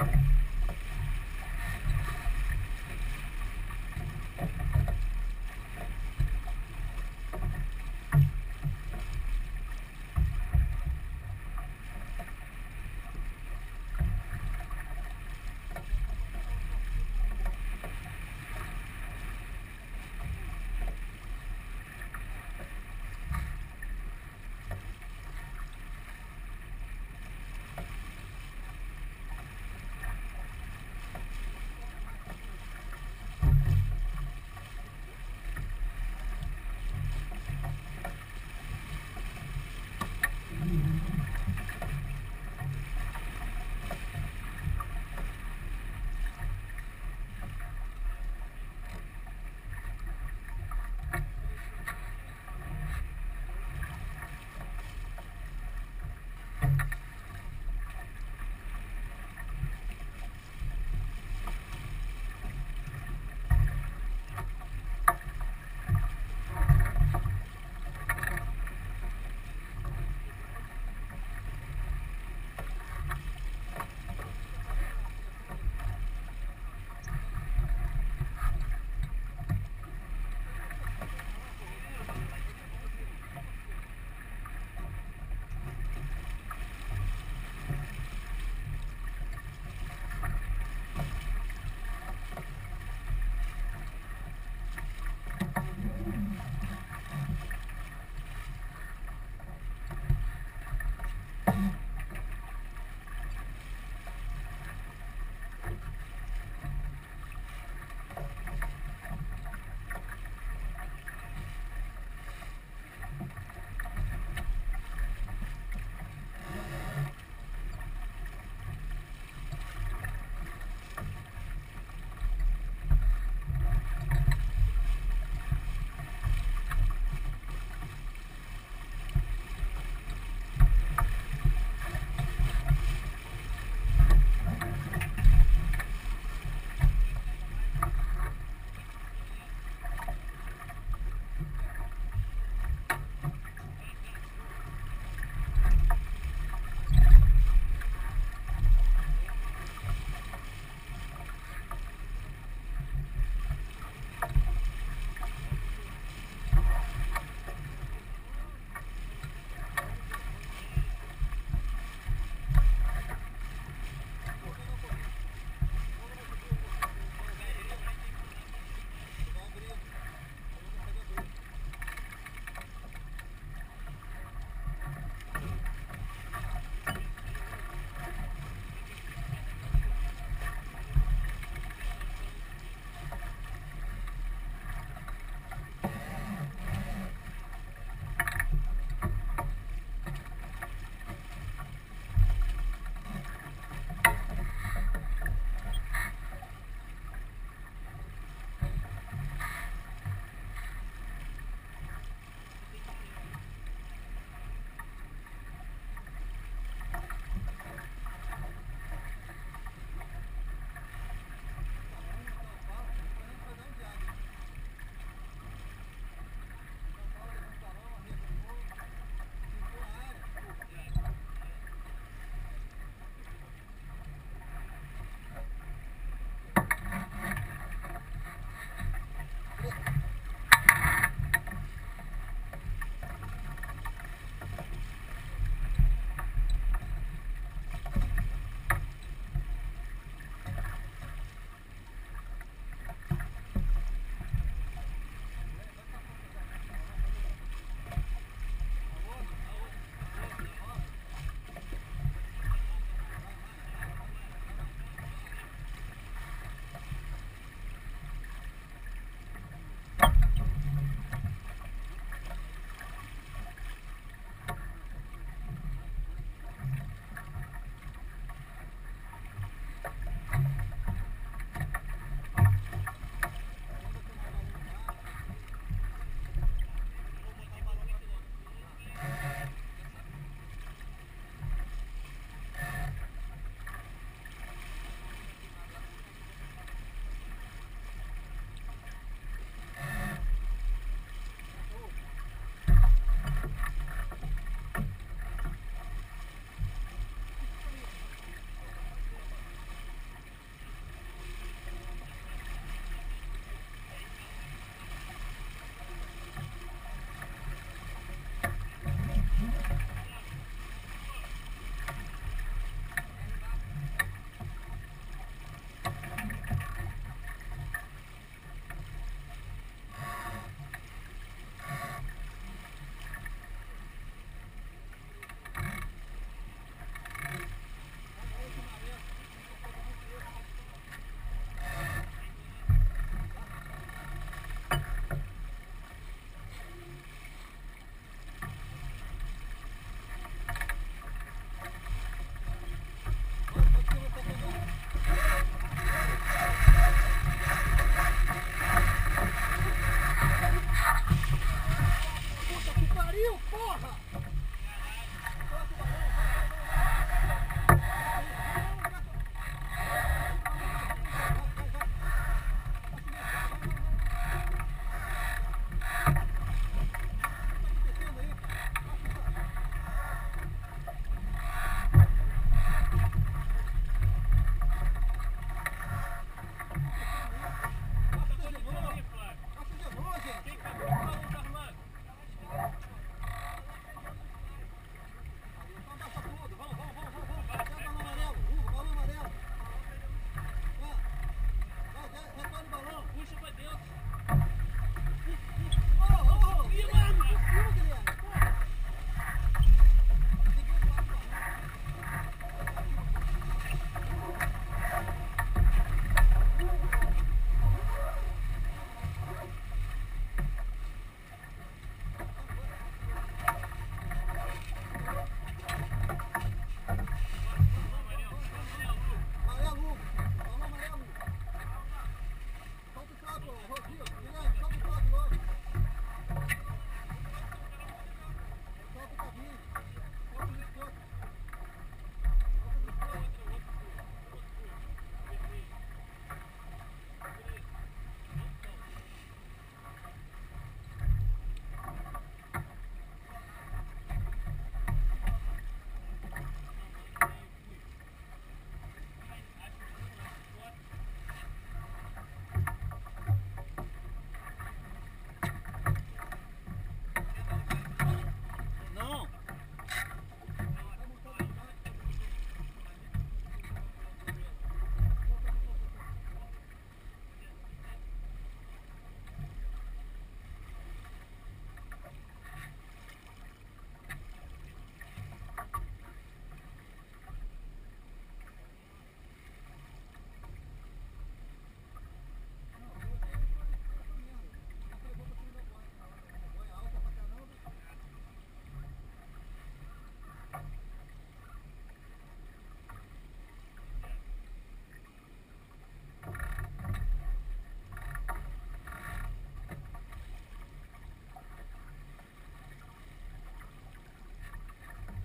Okay.